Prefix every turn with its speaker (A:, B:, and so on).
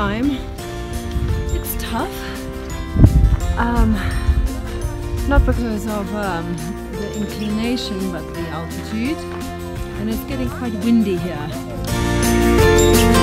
A: time. It's tough. Um, not because of um, the inclination, but the altitude. And it's getting quite windy here.